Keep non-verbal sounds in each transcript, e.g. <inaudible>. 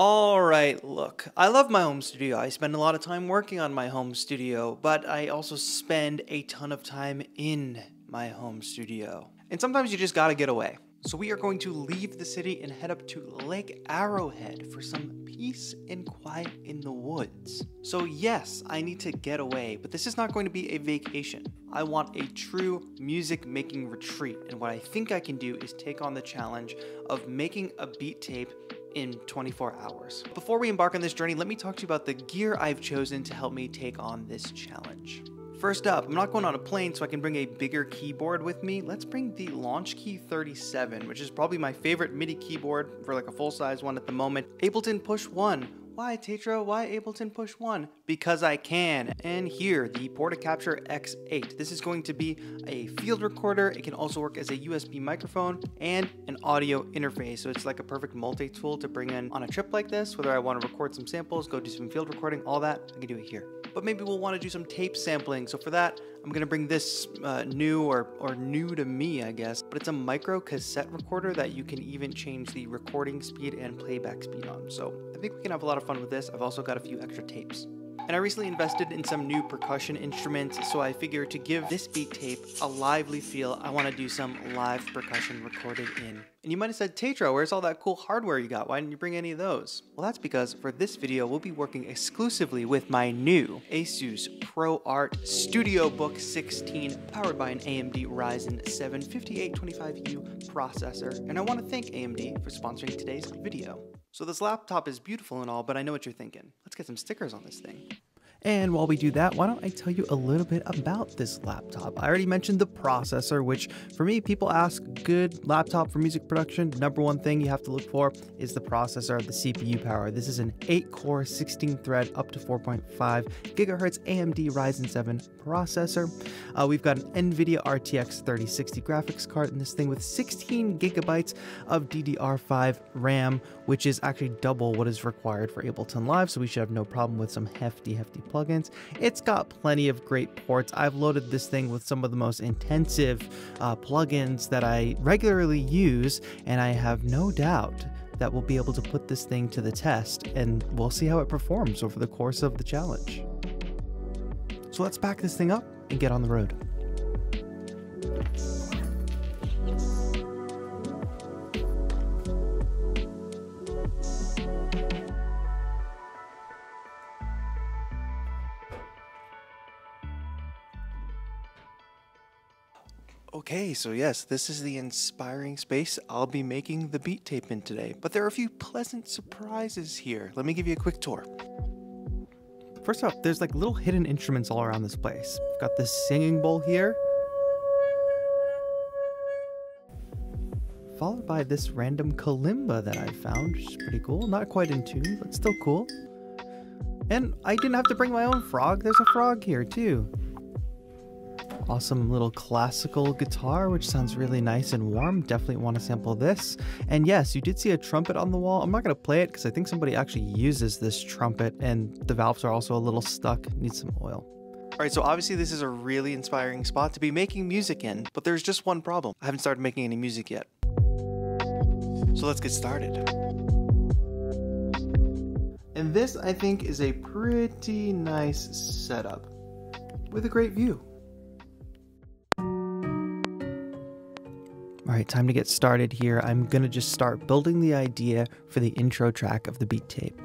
Alright, look, I love my home studio. I spend a lot of time working on my home studio, but I also spend a ton of time in my home studio. And sometimes you just gotta get away. So we are going to leave the city and head up to Lake Arrowhead for some peace and quiet in the woods. So yes, I need to get away, but this is not going to be a vacation. I want a true music making retreat, and what I think I can do is take on the challenge of making a beat tape in 24 hours. Before we embark on this journey, let me talk to you about the gear I've chosen to help me take on this challenge. First up, I'm not going on a plane so I can bring a bigger keyboard with me. Let's bring the Launchkey 37, which is probably my favorite MIDI keyboard for like a full-size one at the moment. Ableton Push 1, why, Taetro? Why Ableton Push 1? Because I can. And here, the Portacapture X8. This is going to be a field recorder. It can also work as a USB microphone and an audio interface. So it's like a perfect multi-tool to bring in on a trip like this, whether I want to record some samples, go do some field recording, all that, I can do it here but maybe we'll want to do some tape sampling. So for that, I'm going to bring this uh, new or, or new to me, I guess, but it's a micro cassette recorder that you can even change the recording speed and playback speed on. So I think we can have a lot of fun with this. I've also got a few extra tapes. And I recently invested in some new percussion instruments, so I figure to give this beat tape a lively feel, I want to do some live percussion recorded in. And you might have said, Taetro, where's all that cool hardware you got? Why didn't you bring any of those? Well, that's because for this video, we'll be working exclusively with my new Asus ProArt Studio Book 16, powered by an AMD Ryzen 7 5825U processor. And I want to thank AMD for sponsoring today's video. So this laptop is beautiful and all, but I know what you're thinking. Let's get some stickers on this thing. And while we do that, why don't I tell you a little bit about this laptop? I already mentioned the processor, which for me, people ask good laptop for music production. Number one thing you have to look for is the processor, the CPU power. This is an 8 core, 16 thread, up to 4.5 gigahertz AMD Ryzen 7 processor. Uh, we've got an NVIDIA RTX 3060 graphics card in this thing with 16 gigabytes of DDR5 RAM, which is actually double what is required for Ableton Live. So we should have no problem with some hefty, hefty plugins. It's got plenty of great ports. I've loaded this thing with some of the most intensive uh, plugins that I regularly use, and I have no doubt that we'll be able to put this thing to the test, and we'll see how it performs over the course of the challenge. So let's pack this thing up and get on the road. Okay, so yes, this is the inspiring space I'll be making the beat tape in today, but there are a few pleasant surprises here. Let me give you a quick tour. First off, there's like little hidden instruments all around this place. We've got this singing bowl here, followed by this random kalimba that I found, which is pretty cool. Not quite in tune, but still cool. And I didn't have to bring my own frog, there's a frog here too. Awesome little classical guitar, which sounds really nice and warm. Definitely want to sample this. And yes, you did see a trumpet on the wall. I'm not going to play it because I think somebody actually uses this trumpet and the valves are also a little stuck. Need some oil. Alright, so obviously this is a really inspiring spot to be making music in, but there's just one problem. I haven't started making any music yet. So let's get started. And this, I think, is a pretty nice setup with a great view. All right, time to get started here. I'm gonna just start building the idea for the intro track of the beat tape.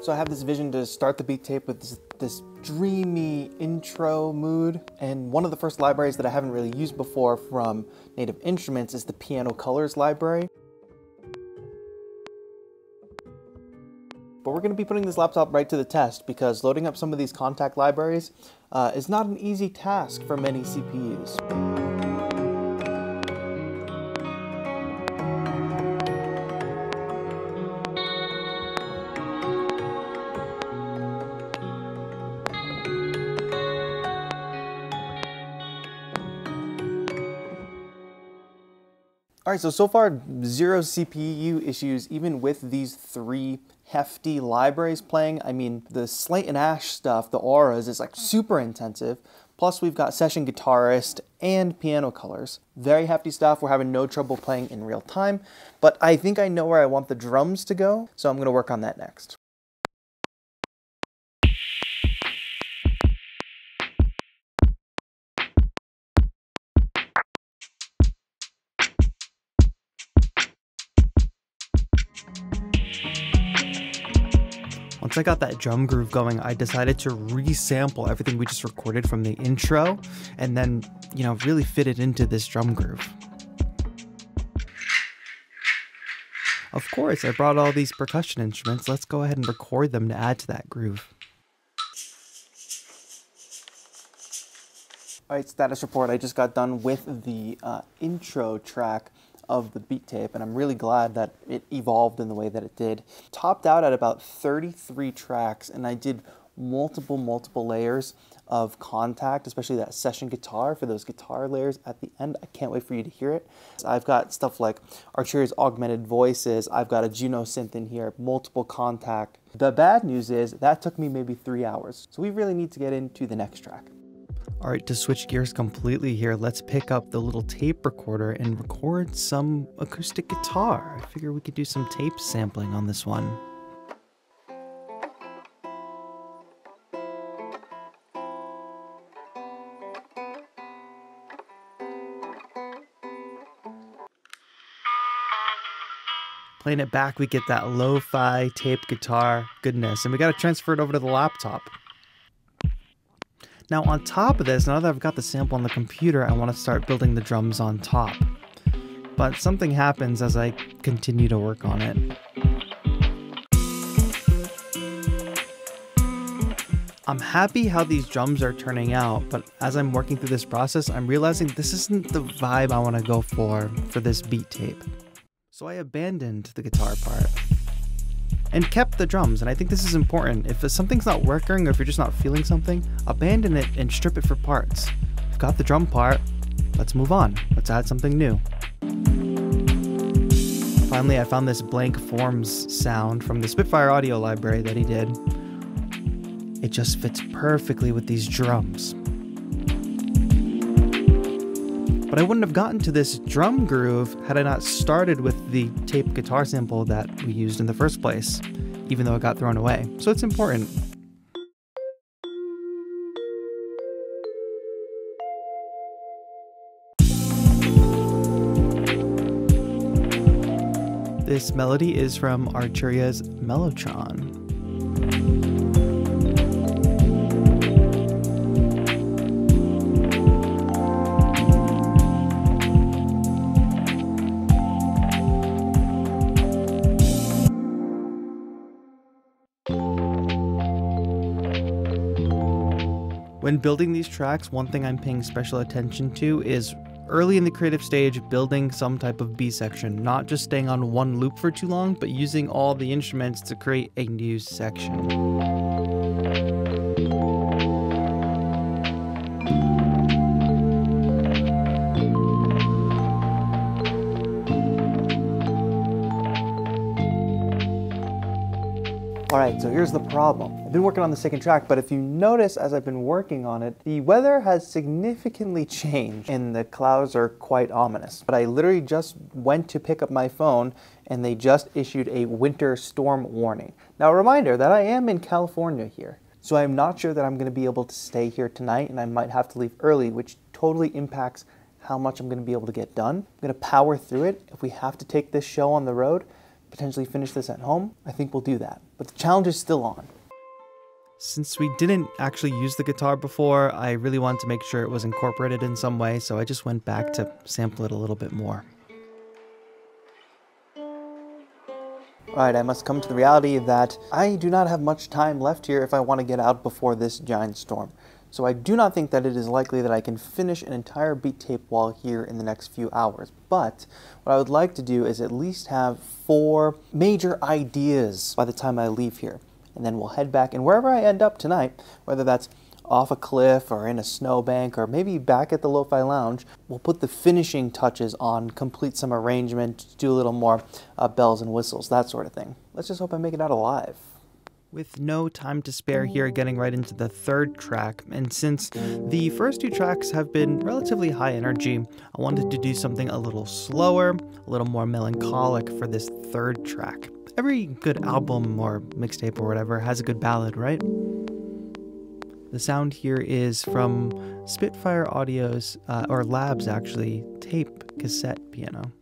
So I have this vision to start the beat tape with this, this, dreamy intro mood. And one of the first libraries that I haven't really used before from Native Instruments is the Piano Colors library. But we're going to be putting this laptop right to the test because loading up some of these Kontakt libraries uh, is not an easy task for many CPUs. All right, so so far zero CPU issues even with these three hefty libraries playing. I mean, the Slate and Ash stuff, the auras, is like super intensive. Plus, we've got session guitarist and piano colors. Very hefty stuff. We're having no trouble playing in real time, but I think I know where I want the drums to go, so I'm going to work on that next. Once I got that drum groove going, I decided to resample everything we just recorded from the intro and then, you know, really fit it into this drum groove. Of course, I brought all these percussion instruments. Let's go ahead and record them to add to that groove. Alright, status report. I just got done with the uh, intro track of the beat tape, and I'm really glad that it evolved in the way that it did. Topped out at about 33 tracks, and I did multiple, multiple layers of Kontakt, especially that session guitar for those guitar layers at the end. I can't wait for you to hear it. I've got stuff like Arturia's augmented voices. I've got a Juno synth in here, multiple Kontakt. The bad news is that took me maybe three hours. So we really need to get into the next track. All right, to switch gears completely here, let's pick up the little tape recorder and record some acoustic guitar. I figure we could do some tape sampling on this one. Playing it back, we get that lo-fi tape guitar goodness, and we got to transfer it over to the laptop. Now on top of this, now that I've got the sample on the computer, I want to start building the drums on top. But something happens as I continue to work on it. I'm happy how these drums are turning out, but as I'm working through this process, I'm realizing this isn't the vibe I want to go for for this beat tape. So I abandoned the guitar part and kept the drums. And I think this is important. If something's not working or if you're just not feeling something, abandon it and strip it for parts. You've got the drum part, let's move on. Let's add something new. Finally, I found this blank forms sound from the Spitfire audio library that he did. It just fits perfectly with these drums. But I wouldn't have gotten to this drum groove had I not started with the tape guitar sample that we used in the first place, even though it got thrown away. So it's important. This melody is from Arturia's Mellotron. When building these tracks, one thing I'm paying special attention to is early in the creative stage building some type of B section, not just staying on one loop for too long, but using all the instruments to create a new section. So here's the problem. I've been working on the second track, but if you notice as I've been working on it, the weather has significantly <laughs> changed and the clouds are quite ominous. But I literally just went to pick up my phone and they just issued a winter storm warning. Now a reminder that I am in California here. So I'm not sure that I'm going to be able to stay here tonight and I might have to leave early, which totally impacts how much I'm going to be able to get done. I'm going to power through it. If we have to take this show on the road, potentially finish this at home, I think we'll do that. But the challenge is still on. Since we didn't actually use the guitar before, I really wanted to make sure it was incorporated in some way, so I just went back to sample it a little bit more. Alright, I must come to the reality that I do not have much time left here if I want to get out before this giant storm. So I do not think that it is likely that I can finish an entire beat tape while here in the next few hours. But what I would like to do is at least have four major ideas by the time I leave here. And then we'll head back and wherever I end up tonight, whether that's off a cliff or in a snowbank or maybe back at the Lo-Fi Lounge, we'll put the finishing touches on, complete some arrangement, do a little more uh, bells and whistles, that sort of thing. Let's just hope I make it out alive. With no time to spare here, getting right into the third track. And since the first two tracks have been relatively high energy, I wanted to do something a little slower, a little more melancholic for this third track. Every good album or mixtape or whatever has a good ballad, right? The sound here is from Spitfire Audio's, uh, or Labs actually, tape cassette piano.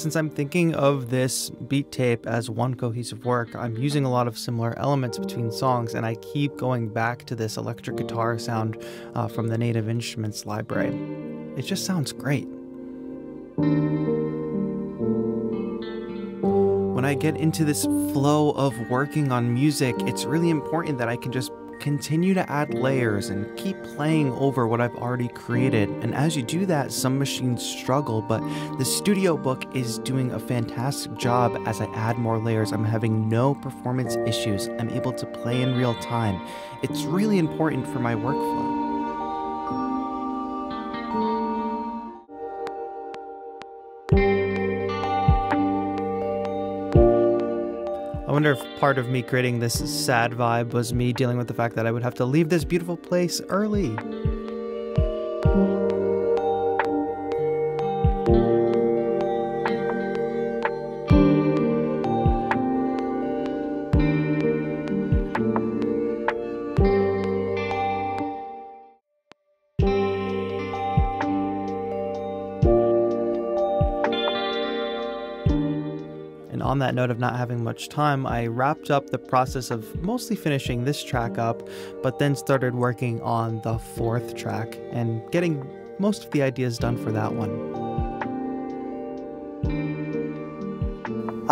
Since I'm thinking of this beat tape as one cohesive work, I'm using a lot of similar elements between songs, and I keep going back to this electric guitar sound uh, from the Native Instruments library. It just sounds great. When I get into this flow of working on music, it's really important that I can just continue to add layers and keep playing over what I've already created. And as you do that, some machines struggle, but the Studio Book is doing a fantastic job as I add more layers. I'm having no performance issues. I'm able to play in real time. It's really important for my workflow. If part of me creating this sad vibe was me dealing with the fact that I would have to leave this beautiful place early. On that note of not having much time, I wrapped up the process of mostly finishing this track up, but then started working on the fourth track and getting most of the ideas done for that one.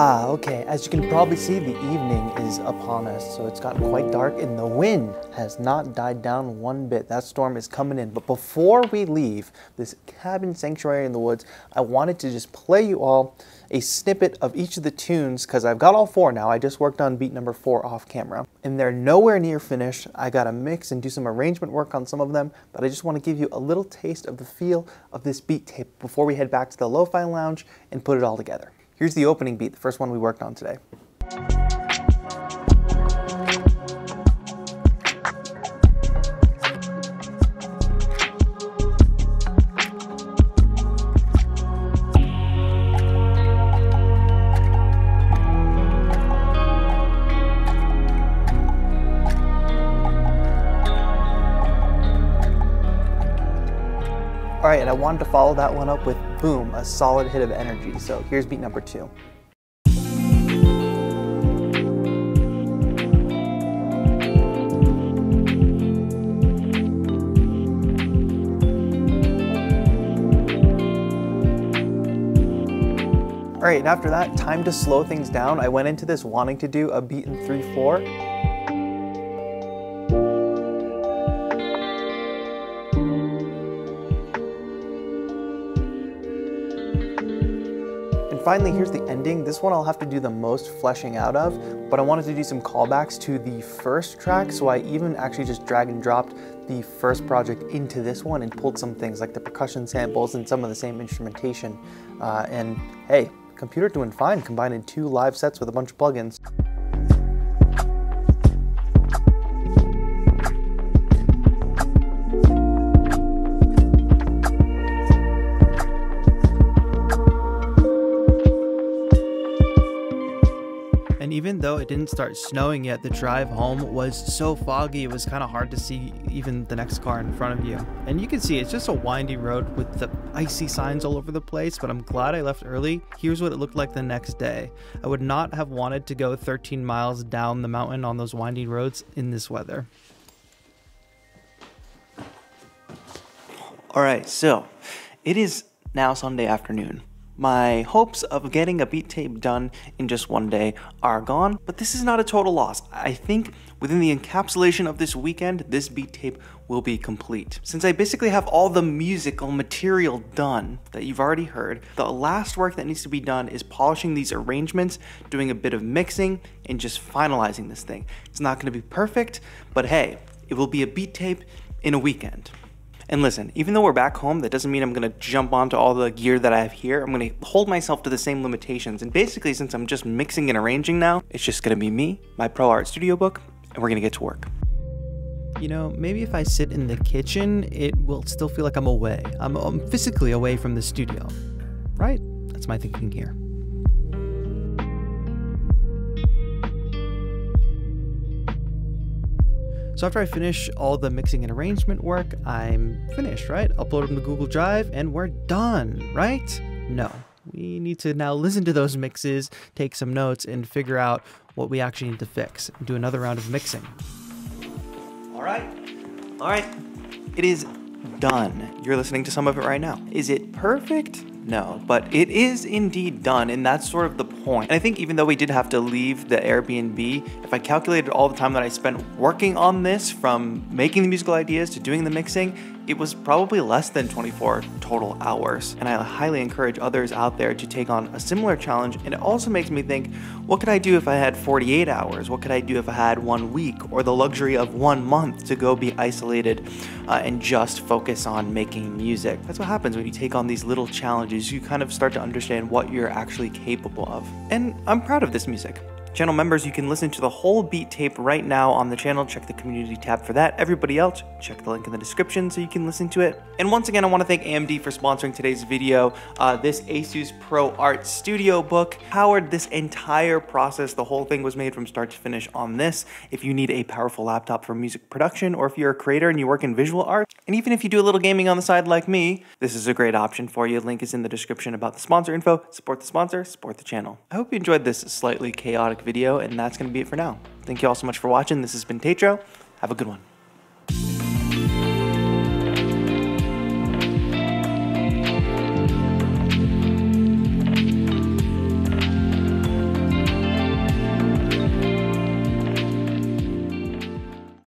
Ah, okay. As you can probably see, the evening is upon us, so it's gotten quite dark, and the wind has not died down one bit. That storm is coming in. But before we leave this cabin sanctuary in the woods, I wanted to just play you all a snippet of each of the tunes because I've got all four now. I just worked on beat number four off camera, and they're nowhere near finished. I got to mix and do some arrangement work on some of them, but I just want to give you a little taste of the feel of this beat tape before we head back to the Lo-Fi Lounge and put it all together. Here's the opening beat, the first one we worked on today. Right, and I wanted to follow that one up with boom, a solid hit of energy. So here's beat number two. All right, and after that, time to slow things down. I went into this wanting to do a beat in 3-4. Finally, here's the ending. This one I'll have to do the most fleshing out of, but I wanted to do some callbacks to the first track, so I even actually just drag and dropped the first project into this one and pulled some things like the percussion samples and some of the same instrumentation. Uh, and hey, computer doing fine combining two live sets with a bunch of plugins. Didn't start snowing yet, the drive home was so foggy it was kind of hard to see even the next car in front of you. And you can see it's just a windy road with the icy signs all over the place, but I'm glad I left early. Here's what it looked like the next day. I would not have wanted to go 13 miles down the mountain on those windy roads in this weather. All right, so it is now Sunday afternoon. My hopes of getting a beat tape done in just one day are gone, but this is not a total loss. I think within the encapsulation of this weekend, this beat tape will be complete. Since I basically have all the musical material done that you've already heard, the last work that needs to be done is polishing these arrangements, doing a bit of mixing, and just finalizing this thing. It's not gonna be perfect, but hey, it will be a beat tape in a weekend. And listen, even though we're back home, that doesn't mean I'm gonna jump onto all the gear that I have here. I'm gonna hold myself to the same limitations. And basically, since I'm just mixing and arranging now, it's just gonna be me, my Pro Art Studio book, and we're gonna get to work. You know, maybe if I sit in the kitchen, it will still feel like I'm away. I'm, I'm physically away from the studio. Right? That's my thinking here. So after I finish all the mixing and arrangement work, I'm finished, right? Upload them to Google Drive and we're done, right? No. We need to now listen to those mixes, take some notes, and figure out what we actually need to fix. Do another round of mixing. All right. All right. It is done. You're listening to some of it right now. Is it perfect? No, but it is indeed done, and that's sort of the point. And I think even though we did have to leave the Airbnb, if I calculated all the time that I spent working on this from making the musical ideas to doing the mixing, it was probably less than 24 total hours. And I highly encourage others out there to take on a similar challenge. And it also makes me think, what could I do if I had 48 hours? What could I do if I had one week or the luxury of one month to go be isolated uh, and just focus on making music? That's what happens when you take on these little challenges. You kind of start to understand what you're actually capable of. And I'm proud of this music. Channel members, you can listen to the whole beat tape right now on the channel. Check the community tab for that. Everybody else, check the link in the description so you can listen to it. And once again, I want to thank AMD for sponsoring today's video. Uh, this Asus Pro Art Studio book powered this entire process. The whole thing was made from start to finish on this. If you need a powerful laptop for music production, or if you're a creator and you work in visual art, and even if you do a little gaming on the side like me, this is a great option for you. Link is in the description about the sponsor info. Support the sponsor, support the channel. I hope you enjoyed this slightly chaotic video, and that's going to be it for now. Thank you all so much for watching. This has been Taetro. Have a good one.